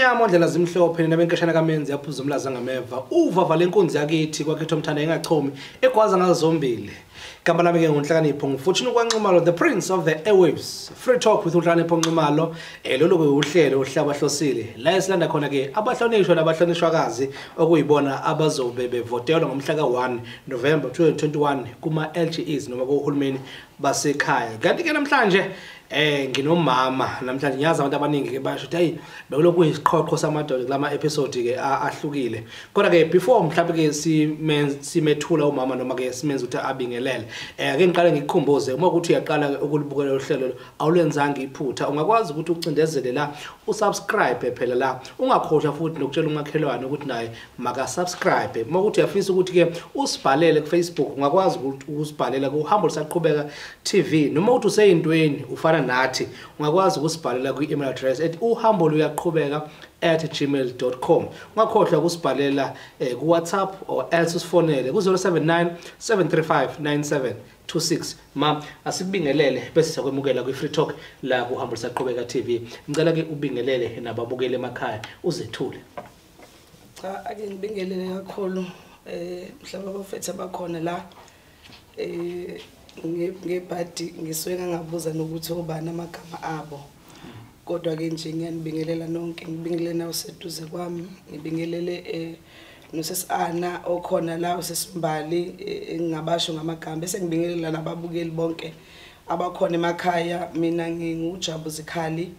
omnyama ondlela zimhlophe nina benkeshana kamenzi yaphuza umlaza ngameva. Uvava lenkunzi yakithi kwakhetho mthanda engachomi egwaza ngazombili igama lami ke ngunhlakanipho ngifutshini kwanxumalo the prince of the airwaves. Free talk with unhlakanipho nxumalo um lolu kuwuhlelo uhlaba hlosile la esilanda khona-ke abahlonishwa nabahlonishwakazi okuyibona abazobe bevotelwa ngomhla ka-1 november 2021 kuma-lges noma kohulumeni basekhaya. Kanti-ke namhlanje eh nginomama. Namhlanje ngiyazi abantu abaningi ke basho ukuthi hayi bekulo kuyisiqhoqho samadoda kulama episode ke ahlukile. Kodwa ke before mhlawumbe ke simethula umama noma ke simenza ukuthi abingelele eh ake ngiqale ngikukhumbuze uma ukuthi uyaqala ukulibukela uhlelo awulenzanga iphutha. Ungakwazi ukuthi ucindezele la usubscribe phela la. Ungakhohlwa futhi nokutshela umakhelwane ukuthi naye maka subscribe uma ukuthi uyafisa ukuthi ke usibhalele ku Facebook ungakwazi ukuthi usibhalela ku Humble Saqhubeka TV noma uthi useyintweni ufana nathi ungakwazi ukusibhalela kwi-email address ethi uhambolo uyaqhubeka at gmail.com ungakhohlwa ukusibhalela eh, ku-whatsapp or else usifonele ku-079 735 9726 ma asikubingelele bese siyakwemukela kwi-free talk la kuhambo lisaqhubeka tv ngicela ke ubingelele nababukeli emakhaya uzethule. Cha ake ngibingelele kakhulu eh mhlawumbe abafethu abakhona la eh ngebhadi ngisuke ngangabuza nokuthi obani amagama abo. Kodwa ke nje ngiyanibingelela nonke ngibingelele nawe seduze kwami ngibingelele eh nosesana okhona la usesimbali engingabasho ngamagama bese ngibingelela nababukeli bonke abakhona emakhaya. Mina ngingujabu zikhali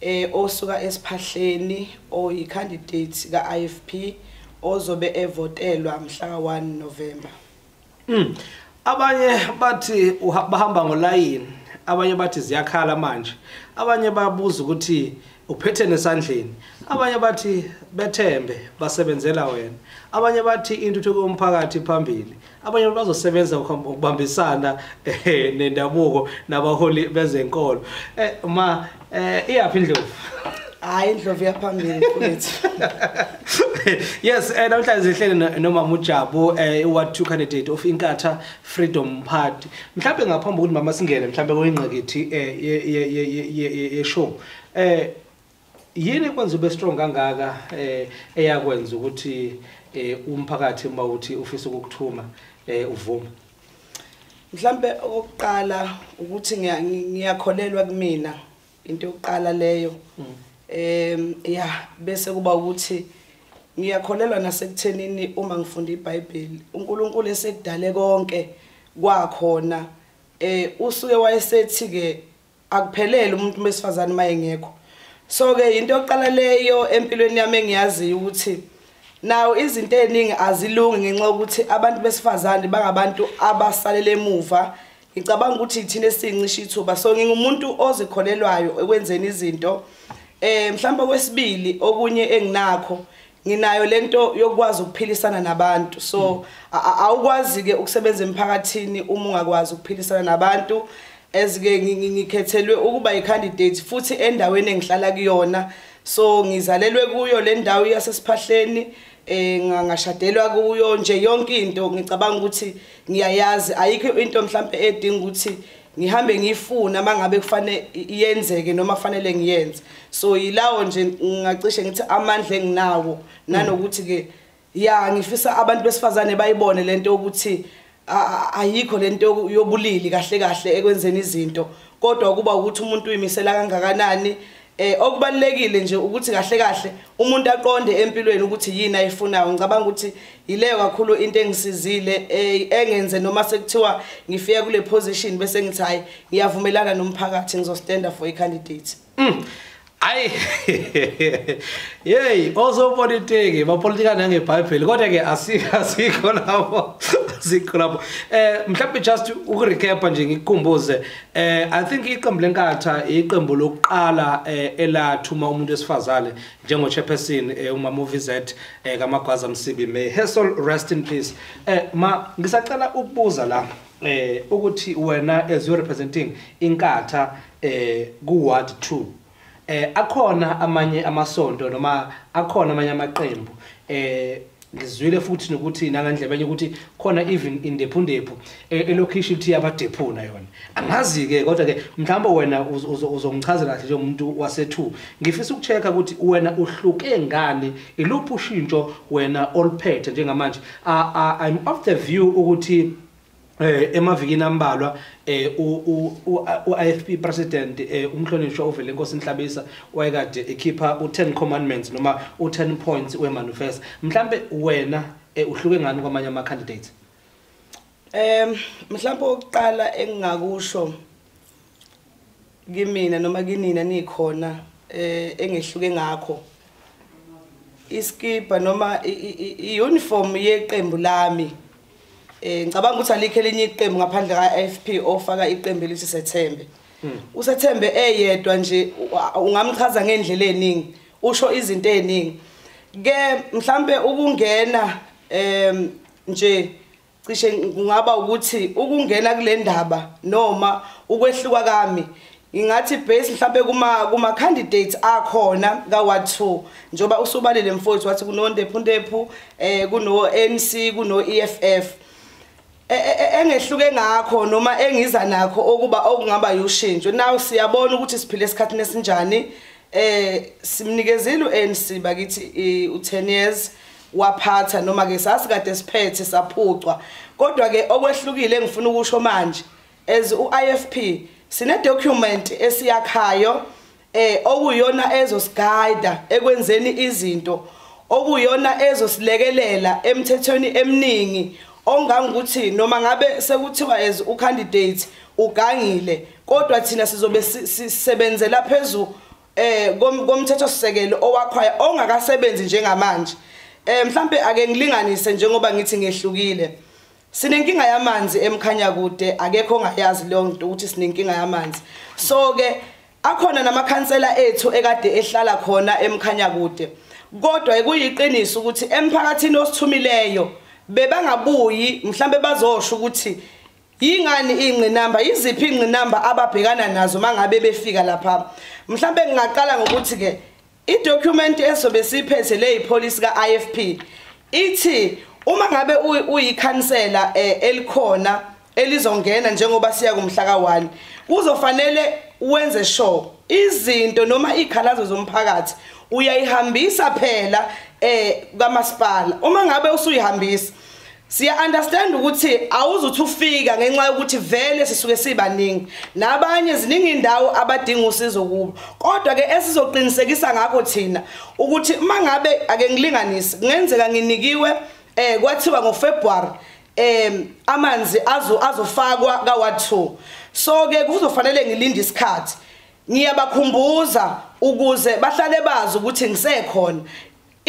eh osuka esiphahleni oyi-candidate ka-IFP ozobe evotelwa mhla ka-1 November. Mm. Abanye bathi bahamba ngolayini abanye bathi ziyakhala manje abanye babuza ukuthi uphethe nesandleni abanye bathi bethembe basebenzela wena abanye bathi intuthuko yomphakathi phambili abanye bazosebenza ukubambisana eh, nendabuko nabaholi bezenkolo. Eh, ma eh, iyaphi indlovu? Hayi indlovu yaphambili mfowethu. Yes eh namhlanje sihlele nomama uJabu eh i-ward 2 candidate of Inkatha Freedom Party. Mhlawumbe ngaphambi ukuthi mama singene mhlawumbe kuyingqikithi eh ye show. Eh yini kwenza ube strong kangaka eh eyakwenza ukuthi eh umphakathi uma uthi ufisa ukukuthuma eh uvuma mhlambe okokuqala ukuthi ngiyakholelwa kumina into yokuqala leyo. Em ya bese kuba ukuthi ngiyakholelwa nasekuthenini uma ngifunda iBhayibheli. uNkulunkulu esekudale konke kwakhona. Eh usuke wayesethi ke akuphelele umuntu besifazane mayengekho so ke into yokuqala leyo empilweni yami engiyaziyo ukuthi nawo izinto eziningi azilungi ngenxa yokuthi abantu besifazane bangabantu abasalele emuva. Ngicabanga ukuthi thina esincisha ithuba. So ngingumuntu ozikholelwayo ekwenzeni izinto. Eh mhlawumbe kwesibili okunye enginakho nginayo lento yokwazi ukuphilisana nabantu. So awukwazi ke ukusebenza emphakathini uma ungakwazi ukuphilisana nabantu. Ezike ngikhethelwe ukuba yicandidate futhi endaweni engihlala kuyona. So ngizalelwe kuyo le ndawo yasesiphahleni eh ngashadelwa kuyo nje yonke into. Ngicabanga ukuthi ngiyayazi ayikho into mhlambe edinga ukuthi ngihambe ngifuna mangabe kufanele iyenzeke noma fanele ngiyenze. So yilawo nje ngingacishe ngithi amandla enginawo nanokuthi ke ya ngifisa abantu besifazane bayibone lento ukuthi ayikho lento yobulili kahle kahle ekwenzeni izinto. Kodwa kuba ukuthi umuntu uyimisela kangakanani eh okubalekile nje ukuthi kahle kahle umuntu aqonde empilweni ukuthi yini ayifunayo. Ngicabanga ukuthi yileyo kakhulu into engisizile engenze noma sekuthiwa ngifika kule position bese ngithi hayi ngiyavumelana nomphakathi ngizostanda for a candidate mm. Ayi. Yey osopolitiki bapolitika nangeBhayibheli kodwa ke asikho lapho asikho lapho. Eh mhlawumbe just ukurecap nje ngikukhumbuze eh I think iqembu lenkatha iqembu lokuqala elathuma umuntu esifazane njengo chairperson umama uVizet kaMagwaza Msibi. May Hessel rest in peace. Eh ma ngisacela ukubuza la eh ukuthi wena as you representing inkatha eh ku ward 2 eh akhona amanye amasonto noma akhona amanye amaqembu. Eh ngizwile futhi nokuthi nangandlebe enye ukuthi khona even indephundephu elokhishi ukuthi yabadephuna yona. Angazi ke kodwa ke mhlawumbe wena uz- uzo- uzongichazela kahle njengomuntu wase2 ngifisa ukuchecka ukuthi wena uhluke ngani iluphi ushintsho wena olphethe njengamanje. Ah, ah, i'm of the view ukuthi eh emavikini ambalwa eh u-IFP president eh umhlonishwa uvele inkosi Nhlabisa wayekade ekhipha u10 commandments noma u10 points wemanifesto. Mhlambe wena eh, uhluke ngani kwamanye ama candidates Em mhlawumbe oqala engingakusho kimina noma kinina nikhona eh engehluke ngakho iskipa noma i-uniform yeqembu lami. Eh ngicabanga ukuthi alikho elinye iqembu ngaphandle ka-FP ofaka iqembu elithi Sethembe. uSethembe eyedwa nje ungamchaza ngendlela eziningi usho izinto eziningi ke mhlambe ukungena em nje cishe kungaba ukuthi ukungena kule ndaba noma ukwehluka kami ngingathi base mhlambe kuma kuma candidates akhona ka Ward 2 njoba usubalele mfowethu wathi kuno Ndephundephu eh kuno NC kuno EFF engehluke ngakho noma engiza nakho okuba okungaba yushintsho naw siyabona ukuthi siphile esikhathini esinjani. Eh simnikezile uNC bakithi eh, u10 years waphatha noma ke sasikade siphethe saphucwa. Kodwa ke okwehlukile engifuna ukusho manje as uIFP sine document esiyakhayo eh okuyona ezosigayida ekwenzeni izinto okuyona ezosilekelela emthethweni eminingi ongangukuthi noma ngabe sekuthiwa as ucandidate ugangile kodwa thina sizobe si- sisebenzela phezulu eh kom- komthetho sisekelo owakhaya ongakasebenzi njengamanje. Eh mhlambe ake ngilinganise njengoba ngithi ngehlukile. Sinenkinga yamanzi emkhanya kude akekho ongayazi leyo nto ukuthi sinenkinga yamanzi. So ke akhona namakhansela ethu ekade ehlala khona emkhanya kude. Kodwa kuyiqiniso ukuthi emphakathini osithumileyo bebangabuyi mhlambe bazosho ukuthi yingani ingqinamba yiziphi ingqinamba ababhekana nazo mangabe befika lapha? Mhlambe ngingaqala ngokuthi ke idocument esobe siphethe leyipolice kaIFP ithi uma ngabe uyi- uyikhansela eh, elikhona elizongena njengoba siya kumhla ka1 kuzofanele wenze sure izinto noma ikhalazo zomphakathi uyayihambisa phela eh kamasipala. Uma ngabe usuyihambisa siya understand ukuthi awuzuthi ufika ngenxa yokuthi vele sisuke sibaningi. Nabanye ziningi indawo abadinga usizo kubo. Kodwa ke esizoqinisekisa ngakho thina ukuthi mangabe ake ngilinganise kungenzeka nginikiwe eh kwathiwa ngoFebruary em amanzi azo azofakwa ka Ward 2 so ke kuzofanele ngilinde isikhathi. Ngiyabakhumbuza ukuze bahlale bazi ukuthi ngisekhona.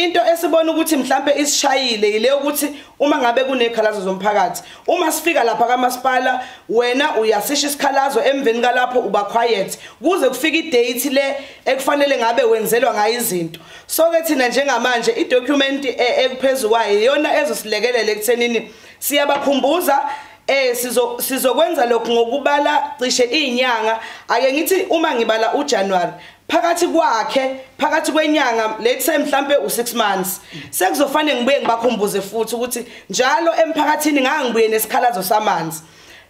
Into esibona ukuthi mhlambe isishayile ile ukuthi uma ngabe kunekhalazo zomphakathi uma sifika lapha kamasipala wena uyasisha isikhalazo emveni kalapho uba quiet kuze kufike idate le ekufanele ngabe wenzelwa ngayo izinto. So ke thina njengamanje idocument ekuphezulu kwayo iyona ezosilekelela ekuthenini siyabakhumbuza. Eh sizo sizokwenza lokhu ngokubala cishe izinyanga ake ngithi uma ngibala uJanuary phakathi kwakhe phakathi kwenyanga let's say mhlambe u6 months sekuzofanele ngibuye ngibakhumbuze futhi ukuthi njalo emphakathini ngeke ngibuye nesikhalazo samanzi.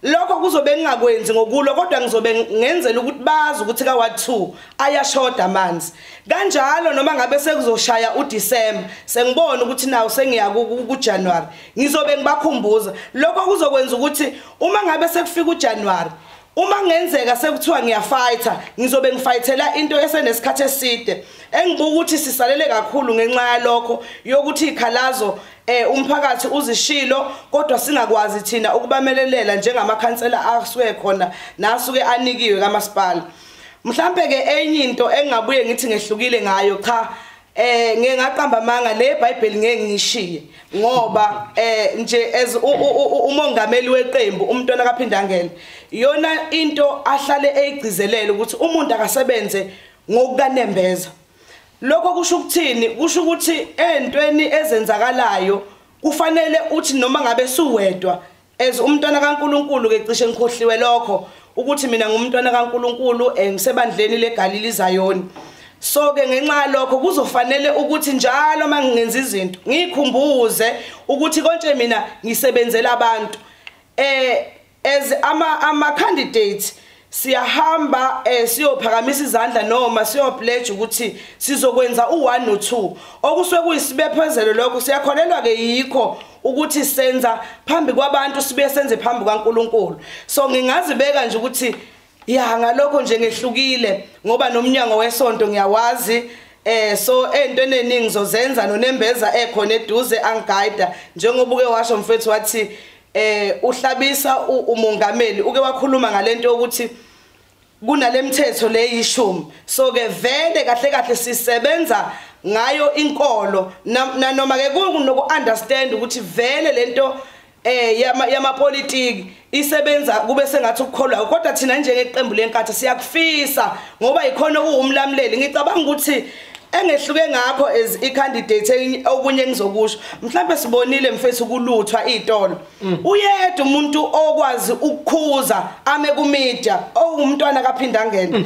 Lokho kuzobe ngingakwenzi ngokulo kodwa ngizobe ngenzela ukuthi bazi ukuthi ka Ward 2 ayashoda amanzi. Kanjalo noma ngabe sekuzoshaya uDecember sengibona ukuthi nawo sengiya ku January ngizobe ngibakhumbuza. Lokho kuzokwenza ukuthi uma ngabe sekufika uJanuary uma ngenzeka sekuthiwa ngiyafighter ngizobe ngifayithela into esenesikhathi eside. Engibuka ukuthi sisalele kakhulu ngenxa yalokho yokuthi ikhalazo eh umphakathi uzishilo kodwa singakwazi thina ukubamelelela njengamakhansela asuke khona nasuke anikiwe kamasipala. Mhlambe ke enye into engabuye ngithi ngehlukile ngayo cha eh ngeke ngaqamba amanga le bible ngeke ngishiye ngoba eh nje as umongameli weqembu umntwana kaphinda ngene iyona into ahlale eyigcizelele ukuthi umuntu akasebenze ngokukanembeza. Lokho kusho ukuthini? Kusho ukuthi entweni ezenzakalayo kufanele uthi noma ngabe suwedwa as umntwana kaNkuluNkulu ke cishe ngikhohliwe lokho ukuthi mina ngumntwana kaNkuluNkulu ngisebandleni leGalili Zayoni. So ke ngenxa lokho kuzofanele ukuthi njalo mangingenza izinto ngikhumbuze ukuthi konke mina ngisebenzela abantu. Eh as ama ama candidates siyahamba eh siyophakamisa izandla noma siyopledge ukuthi sizokwenza u1 no2 okusuke kuyisibephezelo lokho siyakholelwa ke yikho ukuthi senza phambi kwabantu sibe senze phambi kaNkuluNkulu so ngingazibeka nje ukuthi ya ngalokho nje ngehlukile ngoba nomnyango wesonto ngiyawazi eh so entweni eningi zozenza nonembeza ekhona eduze angiguide njengoba uke washo mfethu wathi eh uhlabisa umongameli uke wakhuluma ngalento yokuthi kunalemthetho leyishumi so ke vele kahle kahle sisebenza ngayo inkolo. Noma ke kunoku understand ukuthi vele lento eh yama yamapolitiki isebenza kube sengathi ukukholwa kodwa thina njengeqembu lenkatha siyakufisa ngoba ikhona uwumlamleli ngicabanga ukuthi engehluke ngakho as i-candidate okunye engizokusho. Mhlawumbe sibonile mfethu kuluthwa izitolo uyedwa umuntu okwazi ukukhuza ame ku media owumntwana kaphinda ngene mm.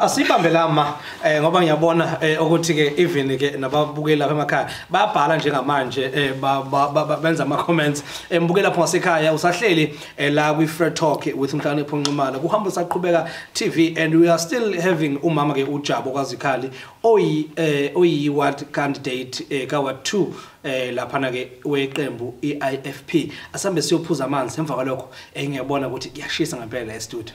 asibambe lama eh ngoba ngiyabona eh, ukuthi ke even ke nababukeli lapha emakhaya bayabhala njengamanje eh, benza ama comments embuke lapho ngasekhaya usahleli la kwi Fred Talk with Mhlonipho Nxumalo kuhamba saqhubeka TV and we are still having umama ke uJabu kwaZikhali oyi-ward candidate eh ka-ward 2 eh laphana ke weqembu i-IFP asambe siyophuza amanzi emva kwalokho eh ngiyabona ukuthi kuyashisa ngempela la e-studio.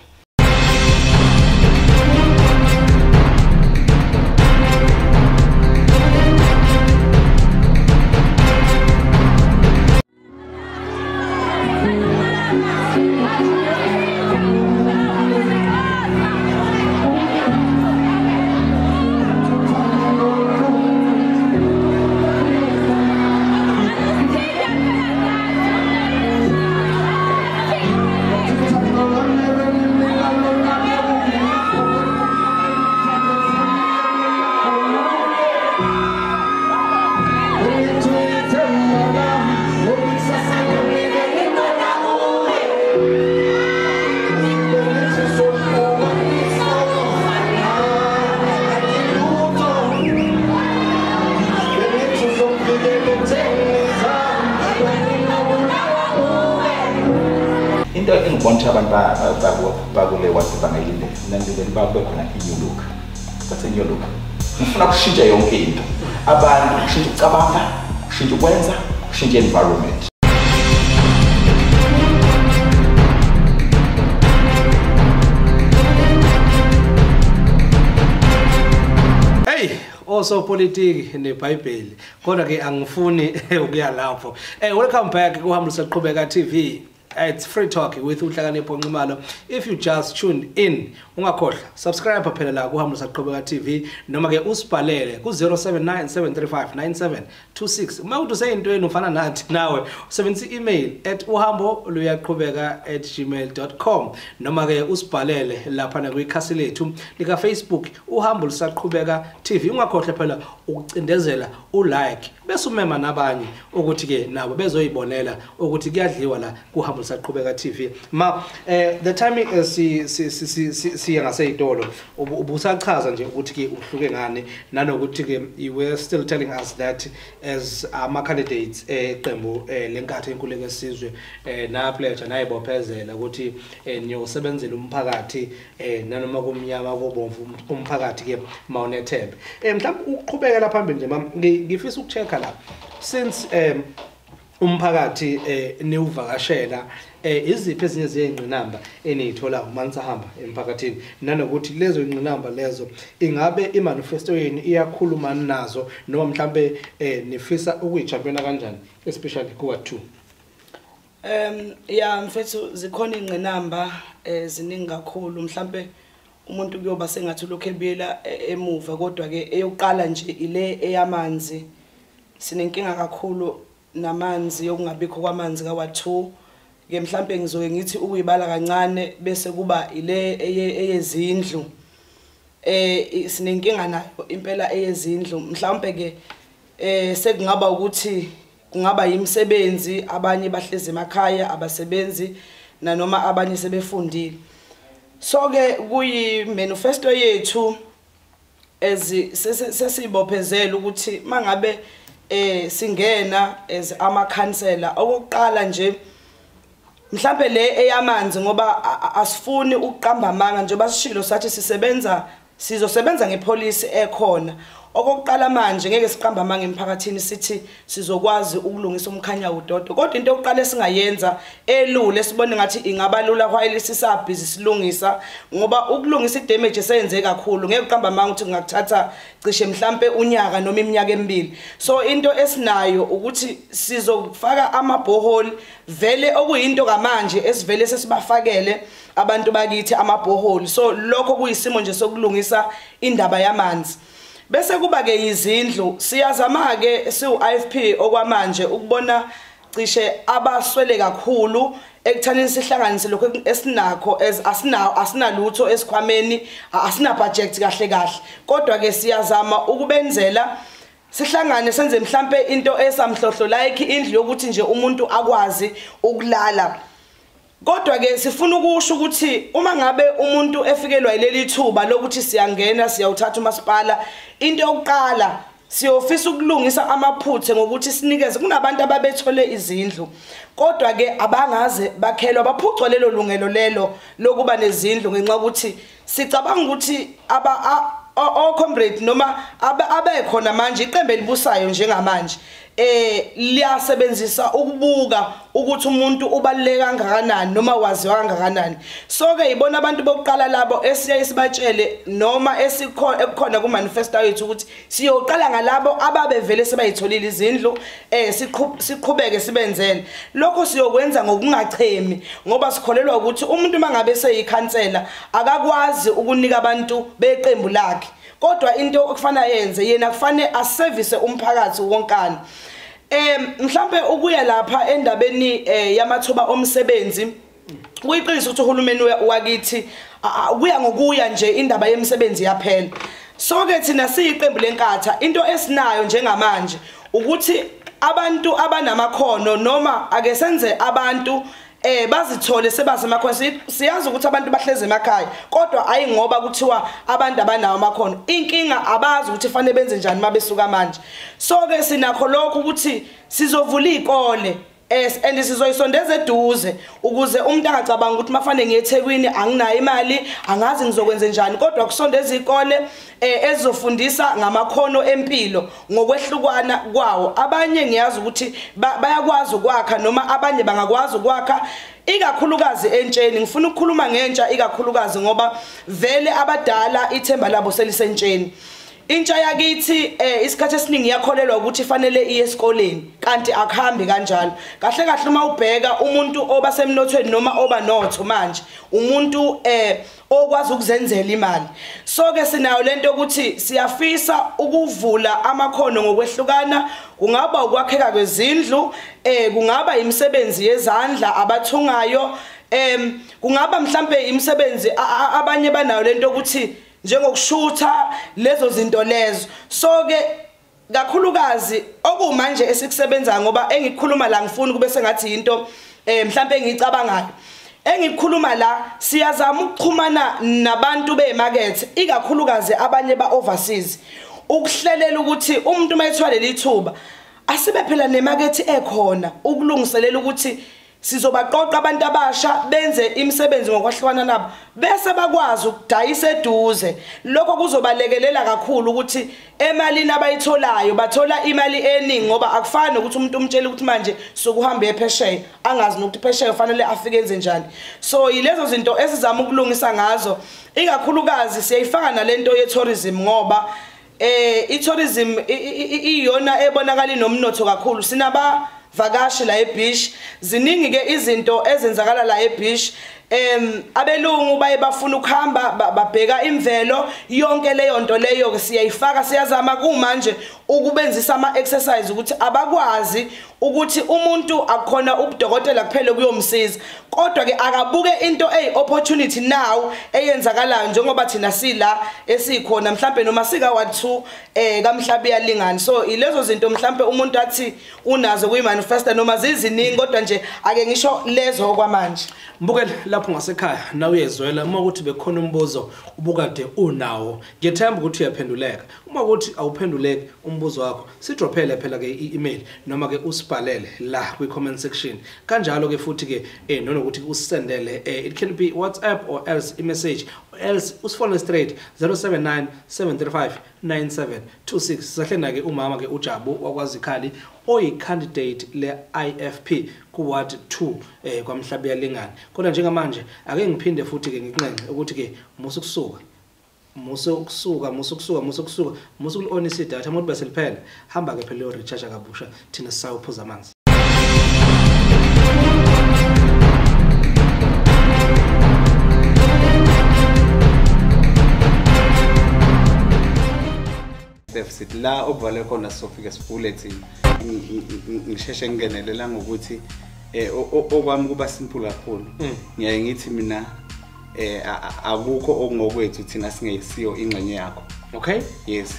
Ukwenza kushintsha environment osopolitiki neBhayibheli kodwa ke angifuni ukuya lapho. Eh welcome back kuhambo lisaqhubeka TV it's free talk with uhlakanipho nxumalo if you just tuned in ungakhohlwa subscribe phela la kuhamba saqhubeka TV noma ke usibhalele ku 0797359726 uma uthi useyintweni ufana nathi nawe usebenzisa email @uhambo luyaqhubeka@gmail.com noma ke usibhalele lapha na kwikhasi lethu lika Facebook uhambo lusaqhubeka TV ungakhohlwa phela ukucindezela ulike bese umema nabanye ukuthi ke nabo bezoyibonela ukuthi kuyadliwa la kuhambo lusaqhubeka TV ma eh the timing uh, si si si siya ngaseyitolo. Ubusachaza nje ukuthi ke uhluke ngani nanokuthi ke you were still telling us that as ama candidates eqembu lenkatho enkululeko esizwe eh na pledge nayibophezela ukuthi niyosebenzela umphakathi eh nanoma kumnyama kubomvu umphakathi ke mawunethembe eh mhlawumbe uqhubekela phambili nje mama ngifisa ukuchecka la. Since um umphakathi eh niwuvakashela eh iziphi ezinye zeyingqinamba eniyithola uma nisahamba emphakathini? Nanokuthi lezo ingqinamba lezo ingabe imanifesto yenu iyakhuluma nazo noma mhlambe eh nifisa ukuyichampiyona kanjani especially kuwa 2 Um ya mfethu zikhona ingqinamba eziningi kakhulu. Mhlambe umuntu kuyoba sengathi lokho ebuyela emuva kodwa ke eyokuqala nje ile eyamanzi sinenkinga kakhulu. Namanzi yokungabikho kwamanzi kawa2 ke mhlambe ngizoke ngithi ukuyibala kancane bese kuba ile eyezindlu eh sinenkinga nayo impela eyezindlu. Mhlambe ke eh sekungaba ukuthi kungaba yimisebenzi abanye bahlezi emakhaya abasebenzi nanoma abanye sebefundile. So ke kuyi manifesto yethu ezi sesi- sesibophezela ukuthi mangabe eh singena as ama counselor okokuqala nje mhlambe le eyamanzi ngoba asifuni ukuqamba amanga njengoba sishilo sathi sisebenza sizosebenza ngepolicy ekhona. Okokuqala manje ngeke siqamba amanga emphakathini sithi sizokwazi ukulungisa umkhanya udodo kodwa into yokuqala esingayenza elule sibone ngathi ingaba lula while sisabhizi silungisa ngoba ukulungisa idamage eseyenze kakhulu. Ngeke uqamba amanga ukuthi kungakuthatha cishe mhlambe unyaka noma iminyaka emibili. So into esinayo ukuthi sizofaka ama borehole vele okuyinto kamanje esivele sesibafakele abantu bakithi ama borehole so lokho kuyisimo nje sokulungisa indaba yamanzi. Bese kuba ke izindlu siyazama ke siu IFP okwamanje ukubona cishe abaswele kakhulu ekuthaneni sihlanganise lokho esinakho as asinawo asinalutho esikhwameni asina budget kahle kahle. Kodwa ke siyazama ukubenzela sihlangane senze mhlambe into esamhlohlo like indlu yokuthi nje umuntu akwazi ukulala. Kodwa ke sifuna ukusho ukuthi uma ngabe umuntu efikelwa yileli thuba lokuthi siyangena siyawuthatha umasipala into yokuqala siyofisa ukulungisa amaphuthe ngokuthi sinikeze kunabantu ababethole izindlu. Kodwa ke abangaze bakhelwa baphucwa lelo lungelo lelo lokuba nezindlu ngenxa yokuthi sicabanga ukuthi aba a- o o- comrade noma abe- abekhona manje iqembu elibusayo njengamanje. Eh liyasebenzisa ukubuka ukuthi umuntu ubaluleke kangakanani noma waziwa kangakanani. So ke ibona abantu bokuqala labo esiye sibatshele noma esikhona ekukhona ku manifesto yethu ukuthi siyoqala ngalabo ababe vele sebayitholile izindlu eh siqhu- siqhubeke sibenzele. Lokho siyokwenza ngokungachemi ngoba sikholelwa ukuthi umuntu mangabe seyikhansela akakwazi ukunika abantu beqembu lakhe. Kodwa into okufana yenze yena kufanele aservice umphakathi wonkana. Em mhlambe ukuya lapha endabeni eh, yamathuba omsebenzi kuyiqiniso ukuthi uhulumeni wa- wakithi kuya ngokuya nje indaba yemisebenzi yaphela. So ke thina siyiqembu lenkatha. Into esinayo njengamanje ukuthi abantu abanamakhono noma ake senze abantu eh bazithole sebasemakhona Si- siyazi ukuthi abantu bahleze emakhaya kodwa ayi ngoba kuthiwa abantu abanawo amakhono. Inkinga abazi ukuthi fanele benze njani mabesuka manje. So ke sinakho lokho ukuthi sizovula izikole Es and sizoyisondeza eduze ukuze umuntu angacabanga ukuthi mafane ngiye eThekwini anginayo imali angazi ngizokwenza njani kodwa kusondeza izikole eh, ezofundisa ngamakhono empilo ngokwehlukana kwawo. Abanye ngiyazi ukuthi ba- bayakwazi ukwakha noma abanye bangakwazi ukwakha ikakhulukazi entsheni. Ngifuna ukukhuluma ngentsha ikakhulukazi ngoba vele abadala ithemba labo selisentsheni. Intsha yakithi eh isikhathi esiningi yakholelwa ukuthi fanele iye esikoleni kanti akuhambi kanjalo. Kahle kahle uma ubheka umuntu oba semnothweni noma oba notho manje umuntu eh okwazi ukuzenzela imali. So ke sinayo lento ukuthi siyafisa ukuvula amakhono ngokwehlukana kungaba ukwakheka kwezindlu eh kungaba imisebenzi yezandla abathungayo em kungaba mhlambe imisebenzi abanye banayo lento ukuthi njengokushutha lezo zinto lezo. So ke kakhulukazi okumanje esikusebenza ngoba engikhuluma la ngifuni kube sengathi into eh mhlambe engicabangayo engikhuluma la siyazama ukuxhumana nabantu bemarket ikakhulukazi abanye ba overseas ukuhlelela ukuthi umuntu mayethiwa leli thuba asibe phela nemarket ekhona ukulungiselela ukuthi sizobaqoqa abantu abasha benze imisebenzi ngokwahlukana nabo bese bakwazi ukudayisa eduze. Lokho kuzobalekelela kakhulu ukuthi emalini abayitholayo bathola imali eningi ngoba akufani nokuthi umuntu umtshela ukuthi manje sokuhamba ephesheya angazi nokuthi phesheya kufanele afike enze njani. So yilezo zinto esizama ukulungisa ngazo. Ikakhulukazi siyayifaka nalento ye-tourism ngoba eh i-tourism iyona ebonakala inomnotho kakhulu. Sinaba vakashi la eBeach ziningi ke izinto ezenzakala la eBeach em abelungu baye bafuna ukuhamba ba- babheka imvelo. Yonke leyo nto leyo ke siyayifaka siyazama kumanje ukubenzisa ama exercise ukuthi abakwazi ukuthi umuntu akukhona ubudokotela kuphela kuyomsiza. Kodwa ke akabuke into eyi opportunity now eyenzakalayo njengoba thina sila esikhona mhlambe noma sika what 2 eh kamhlabi yalingani so ilezo zinto mhlambe umuntu athi unazo kuyi manifesta noma ziziningi kodwa nje ake ngisho lezo okwamanje mbukele lapho ngasekhaya na uyezwela. Uma ukuthi bekhona umbuzo ubukade unawo. Ngiyethemba ukuthi uyaphenduleka. Uma ukuthi awuphenduleki umbuzo wakho sidrophele phela ke i-email noma ke usibhalele la kwi-comment section. Kanjalo ke futhi ke eh nonokuthi usendele eh, it can be whatsapp or else i-message or else usifone straight 079 735 9726 sahle na ke umama ke ujabu wakwazi khali oyi-candidate le-ifp ku-ward 2 eh kwamhlabi yalingani kodwa njengamanje ake ngiphinde futhi ke ngiqenqe ukuthi ke musu kusuka musu ukusuka musu ukusuka musu ukusuka musu ku-onisa idatha umuntu bese liphela hamba ke phela leyo recharge kabusha thina sisawuphuza amanzi deficit. La obuvale khona sofika sivule thina Ng- ng- ngisheshe ngingenelela ngokuthi eh o- o- okwami kuba simple kakhulu. Ngiyaye ngithi mina eh a- a- akukho okungokwethu thina singesiyo ingxenye yakho. Okay. Yes.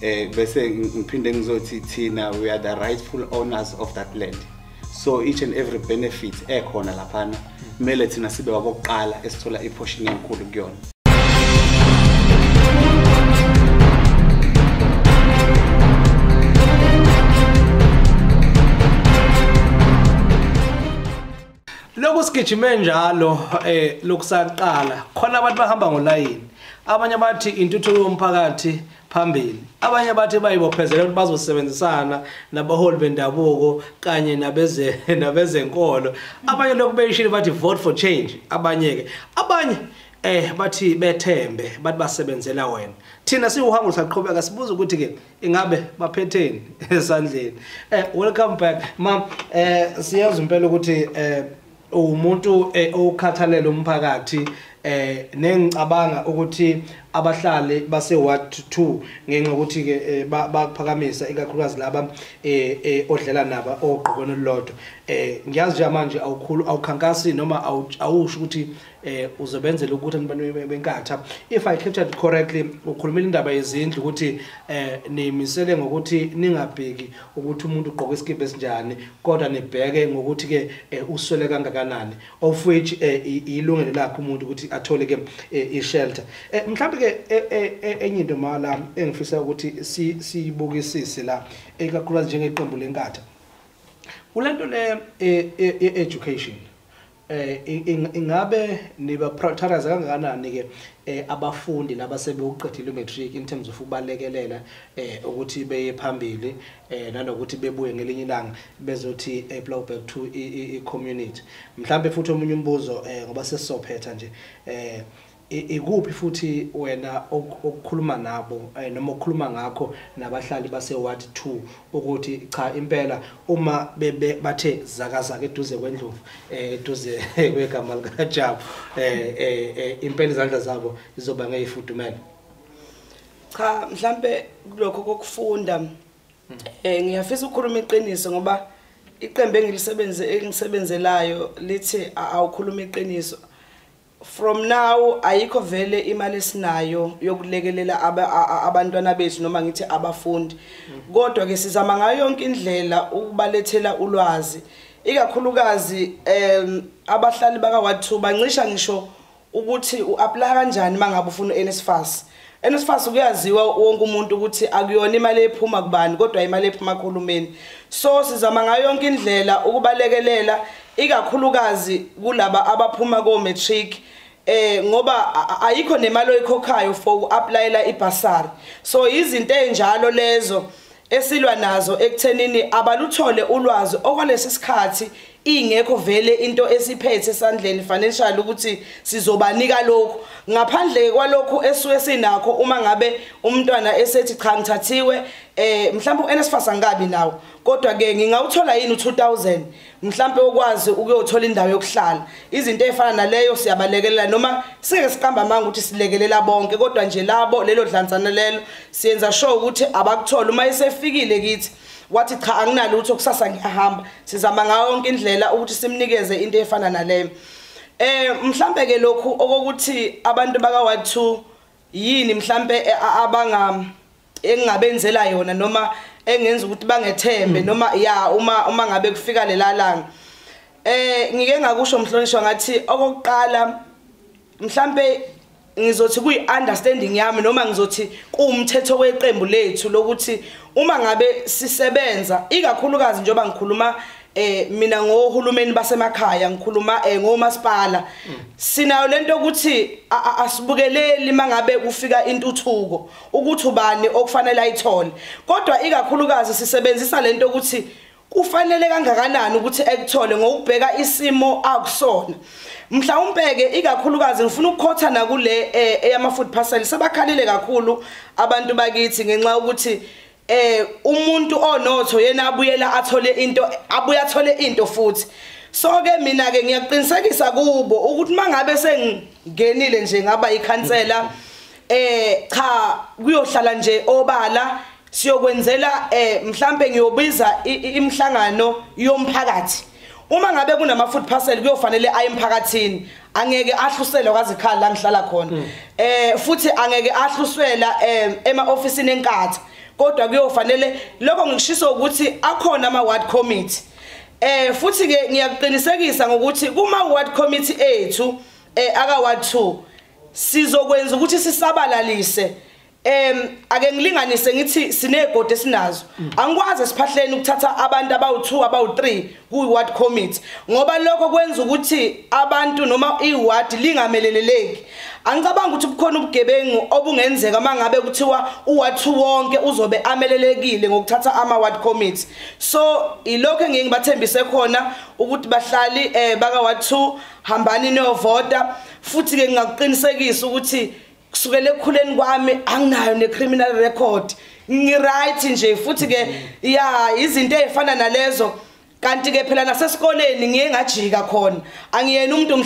Eh bese ng- ngiphinde ngizothi thina we are the rightful owners of that land. So each and every benefit ekhona laphana. Kumele thina sibe wabokuqala esithola iportion enkulu kuyona. Lokhu sigijime njalo eh lokusaqala khona abantu bahamba ngolayini. Abanye bathi intuthuko yomphakathi phambili. Abanye bathi bayibophezela ukuthi bazosebenzisana nabaholi bendabuko kanye nabeze nabezenkolo. Abanye lokhu beyishilo bathi vote for change abanye ke abanye eh bathi bethembe bathi basebenzela wena. Thina siwuhambo saqhubeka sibuza ukuthi ke ingabe baphetheni esandleni. Eh welcome back. Mam eh siyazi impela ukuthi eh umuntu eh, okhathalela umphakathi eh nengicabanga ukuthi abahlali base ward 2 ngenxa ukuthi ke eh, ba- baphakamisa ikakhulukazi laba eh eh, odlela naba ogqokweni olulodwa. Eh ngiyazi nje manje awukhulu awukhankasi noma awu- awusho ukuthi eh uzobenzela ukuthi abantu be- benkatha if i captured correctly ukhulumile indaba yezindlu ukuthi eh nimisele ngokuthi ningabheki ukuthi umuntu ugqoka iskipa esinjani kodwa nibheke ngokuthi ke eh, uswele kangakanani. Of which ilungelo lakhe umuntu ukuthi athole ke eh, i-shelter. Eh, mhlawumbe ke eh, eh, eh, enye into mala engifisa ukuthi si- siyibukisise la ekakhulukazi njengeqembu lenkatha kulento le e- e- e- education eh ing- ing- ingabe niba prioritize kangakanani ke eh, abafundi labasebeuqedile matric in terms of ubalekelela eh ukuthi beye phambili eh nanokuthi bebuye ngelinye ilanga bezothi eh, plowback to i- community mhlambe futhi omunye umbuzo eh ngoba sesizophetha nje eh ikuphi futhi wena ok- okukhuluma nabo eh, noma okukhuluma ngakho nabahlali base ward 2 ukuthi cha impela uma bebe bathe zakazaka eduze kwendlovu eh eduze kwegama lika Jabu eh impela izandla zabo izoba ngeyifudumele. Cha mhlambe kulokho kokufunda eh ngiyafisa ukukhuluma iqiniso ngoba iqembu engilisebenze engisebenzelayo lithi awukhuluma iqiniso. From now ayikho vele imali esinayo yokulekelela abantwana bethu noma ngithi abafundi. Kodwa ke sizama ngayo yonke indlela ukubalethela ulwazi. Ikakhulukazi em abahlali baka 2 bancisha ngisho ukuthi uapply kanjani mangabe ufuna uNSFAS NSFAS kuyaziwa wonke umuntu ukuthi akuyona imali ephuma kubani kodwa imali ephuma kuhulumeni. So sizama ngayo yonke indlela ukubalekelela ikakhulukazi kulaba abaphuma ko matric eh ngoba a- a- ayikho nemali oyikhokhayo for uapplyela ibasari so izinto enjalo lezo esilwa nazo ekuthenini abaluthole ulwazi okwalesi sikhathi ingekho vele into esiphethe esandleni financial ukuthi sizobanika lokho ngaphandle kwalokho esuke sinakho uma ngabe umntwana esethi cha ngithathiwe eh mhlawumbe uNSFAS angabi nawo. Kodwa ke ngingawuthola yini u2000 mhlawumbe ukwazi ukuyothola indawo yokuhlala. Izinto ezifana naleyo siyabalekelela noma sike siqamba manga ukuthi silekelela bonke kodwa nje labo lelo dlanzana lelo siyenza sure ukuthi abakuthola uma esefikile kithi wathi cha anginalutho kusasa ngiyahamba. Sizama ngayo yonke indlela ukuthi simnikeze into efana naleyo. Eh mhlambe ke lokhu okokuthi abantu baka 2 yini mhlambe a- abanga engingabenzela yona noma engenza ukuthi bangethembe noma ya uma uma ngabe kufika lelalanga eh ngike ngakusho mhlonishwa ngathi okokuqala mhlambe ngizothi kuyi understanding yami noma ngizothi kuumthetho weqembu lethu lokuthi uma ngabe sisebenza ikakhulukazi njoba ngikhuluma eh mina ngohulumeni basemakhaya ngikhuluma eh ngomasipala sinayo lento ukuthi asibukeleli mangabe kufika intuthuko ukuthi ubani okufanele ayithole. Kodwa ikakhulukazi sisebenzisa lento ukuthi kufanele kangakanani ukuthi ekuthole ngokubheka isimo akusona? Mhlawumbe ke ikakhulukazi ngifuna ukukhotha na kule eh, eyama food parcel sebakhalile kakhulu abantu bakithi ngenxa ukuthi eh umuntu onotho yena abuyela athole into abuya athole into futhi. So ke mina ke ngiyaqinisekisa kubo ukuthi mangabe sengingenile nje ngaba ikhansela eh cha kuyohlala nje obala siyokwenzela eh mhlambe ngiyobiza imhlangano yomphakathi. Uma ngabe kunama food parcel kuyofanele aye emphakathini angeke ahluselwe kwazikhali la ngihlala khona. Eh futhi angeke ahluswela eh, ema officeini enkatha kodwa kuyofanele lokho ngikushiso ukuthi akhona ama ward committee. Eh futhi ke ngiyakuqinisekisa ngokuthi kuma ward committee ethu eh aka ward 2 sizokwenza ukuthi sisabalalise em ake ngilinganise ngithi sinegodi esinazo. Angikwazi siphahleni ukuthatha abantu abawu2 abawu3 ku ward committee ngoba lokho kwenza ukuthi abantu noma iward lingameleleleki. Angicabanga ukuthi bukhona ubugebengu obungenzeka mangabe kuthiwa uward 2 wonke uzobe amelelekile ngokuthatha ama ward committee. So ilokho engeke ngibathembise khona ukuthi bahlali eh baka ward 2 hambani niyovota futhi ke ngingakuqinisekisa ukuthi kusukela ekukhuleni kwami anginayo ne-criminal record. Ngi-right nje futhi ke ya izinto ey'fana nalezo. Kanti-ke phela nasesikoleni ngiye ngajika khona. Angiyena umuntu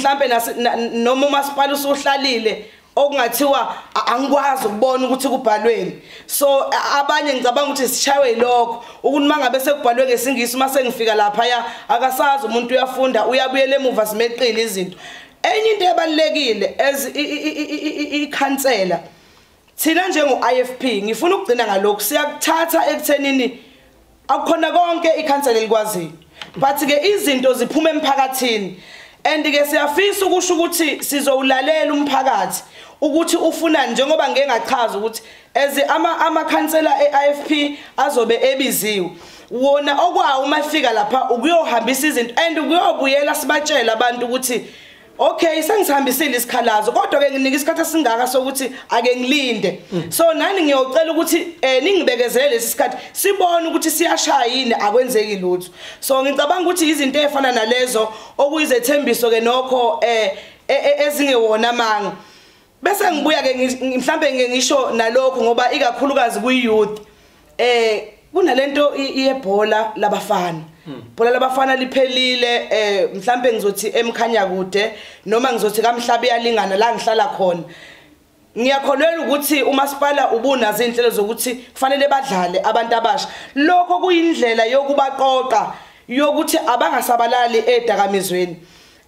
na- noma umasipala usuhlalile okungathiwa angikwazi ukubona ukuthi kubhalweni. So abanye ngicabanga ukuthi sishaywe yilokho. Ukuthi mangabe sekubhalwe ngesingisi uma sengifika laphaya akasazi umuntu uyafunda uyabuyela emuva zimeqile izinto. Enye into ebalulekile as ikhansela thina njengo-ifp ngifuna ukugcina ngalokhu. Siyakuthatha ekuthenini akukhona konke ikhansela elikwaziyo. But-ke izinto ziphuma emphakathini and-ke siyafisa ukusho ukuthi sizowulalela umphakathi ukuthi ufunani njengoba ngeke ngachaza ukuthi as ama- amakhansela e-ifp azobe ebiziwe wona okwawo uma efika lapha ukuyohambisa izinto and ukuyobuyela sibatshele abantu ukuthi okay sengisihambisile isikhalazo kodwa ke nginika isikhathi esingaka sokuthi ake ngilinde. So nani ngiyocela ukuthi eh ningibekezele lesi sikhathi sibone ukuthi siyashaya yini akwenzeki lutho. So ngicabanga ukuthi izinto ezifana nalezo okuyizethembiso ke nokho eh e- e- ezingewona amanga. Bese ngibuya ke mhlambe ngeke ngisho nalokho ngoba ikakhulukazi kuyi youth eh kunalento i- yebhola labafana. Bhola labafana liphelile eh mhlambe ngizothi emkhanya kude noma ngizothi kamhlabe iyalingana la ngihlala khona. Ngiyakholelwa ukuthi umasipala ubunazo inhlelo zokuthi kufanele badlale abantu abasha. Lokho kuyindlela yokubaqoqa yokuthi abangasabalali edakamizweni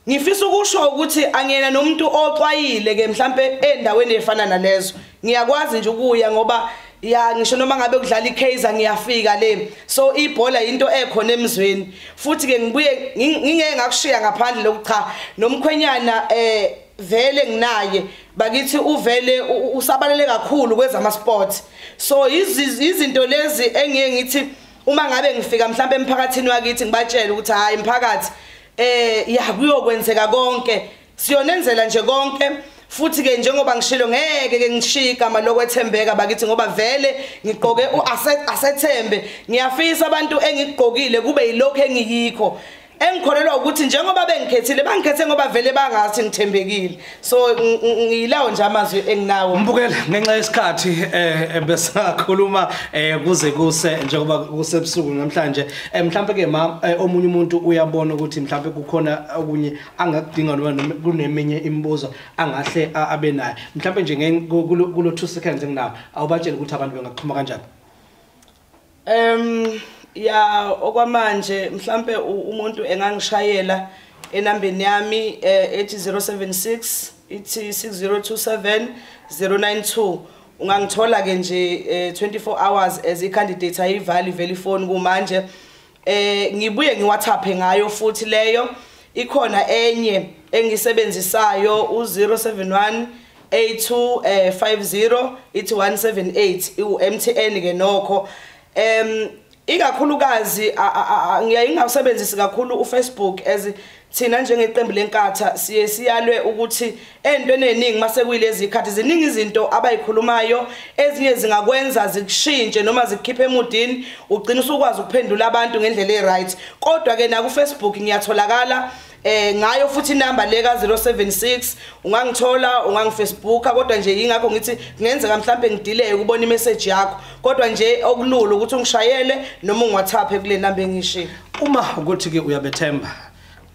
ngifisa ukusho ukuthi angiyena nomuntu oxwayile ke mhlambe endaweni efana nalezo. Ngiyakwazi nje ukuya ngoba ya ngisho noma ngabe kudlala iKaizer ngiyafika le. So ibhola into ekhona emzweni. Futhi ke ngibuye ngi- ngingeke ngakushiya ngaphandle lokucha nomkhwenyana eh vele nginaye. Bakithi uvele u- u- usabalele kakhulu kwezama sports so izi- izinto lezi engeke ngithi uma ngabe ngifika mhlawumbe emphakathini wakithi ngibatshele ukuthi hayi mphakathi eh ya kuyokwenzeka konke. Siyonenzela nje konke. Futhi ke njengoba ngishilo ngeke ke ngishiye igama lokwethembeka bakithi ngoba vele u-asset- asethembe. Ngiyafisa abantu engigqokile kube yilokho engiyikho. Engikholelwa ukuthi njengoba bengikhethile bangikhethe ngoba vele bangathi ngithembekile. So ng- ng- ngiyilawo nje amazwi enginawo. Mbukela ngenxa yesikhathi eh besakhuluma eh kuze kuse njengoba kusebusuku namhlanje. Eh mhlawumbe ke ma omunye umuntu uyabona ukuthi mhlawumbe kukhona okunye angakudinga noma kuneminye imibuzo angahle abe nayo. Mhlawumbe nje kulo 2 seconds enginawo awubatshela ukuthi abantu bengaxhuma kanjani? Em ya okwamanje mhlambe u- umuntu engangishayela enambeni yami eh, ethi 076 ithi 6027 092 ungangithola ke nje eh, 24 hours as i candidate ayivali vele phone kumanje. Eh ngibuye ngiwhatsapp ngayo futhi leyo. Ikhona enye engisebenzisayo u071 8250 ithi 178 iu-MTN ke nokho. Em ikakhulukazi a- a- a- ngiyaye ngingawusebenzisi kakhulu uFacebook as thina njengeqembu lenkatha siye siyalwe ukuthi entweni eziningi mase kuyilezi ikhathi ziningi izinto abayikhulumayo ezinye zingakwenza zikushintshe noma zikukhiphe emudini ugcina usukwazi ukuphendula abantu ngendlela e-right. Kodwa ke na ku Facebook ngiyatholakala eh ngayo futhi inamba leka 076 ungangithola ungangifacebooka kodwa nje ingakho ngithi kungenzeka mhlambe ngidelay ukubona imessage yakho. Kodwa nje okulula ukuthi ungishayele noma ungiwhatsapp kule namba engishilo uma ukuthi ke uyabethemba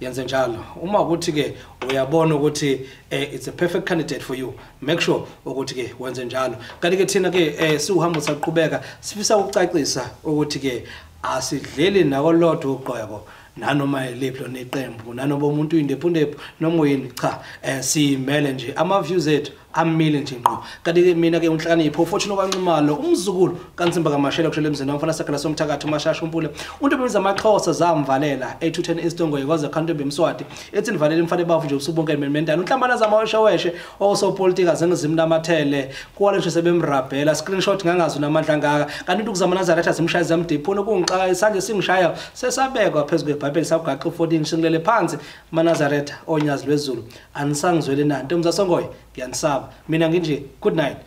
yenze njalo. Uma ukuthi ke uyabona ukuthi eh, it's a perfect candidate for you make sure ukuthi ke wenze njalo. Kanti ke thina ke eh, siuhamba saqhubeka sifisa ukucacisa ukuthi ke asidleli nakolodwa ugqwebo nanoma yiliphi lona iqembu nanoma umuntu uyindepundephu noma uyini cha eh simele nje. Ama views ethu amile nje ngqo. Kanti-ke mina-ke unhlakanipho ufortune okwanximalo umzukulu kansimba kamashela kushela emzini wamfana sagala somthakathi umashasha umpule. Untombeni zamaxhosa zamvalela ethuten isitongoye kwaze khantombi emswadi ethi nivalele imfane bafu nje ubusuku bonke nimenimendane unhlambana zamaweshaweshe osopolitika zengizimnamathele kuwale nje sebemrabhela screenshot ngangazi unamandla angaka kanti into ukuzamanazaretha zimshaye zamdiphuna kungixaka isandla singishaya sesabekwa phezu kwebhayibheli sakugaxa u-fourteen singilele phansi manazaretha onyazi lwezulu. Anisangizwele nanto mzasongoye And sab. Minanginji, good night.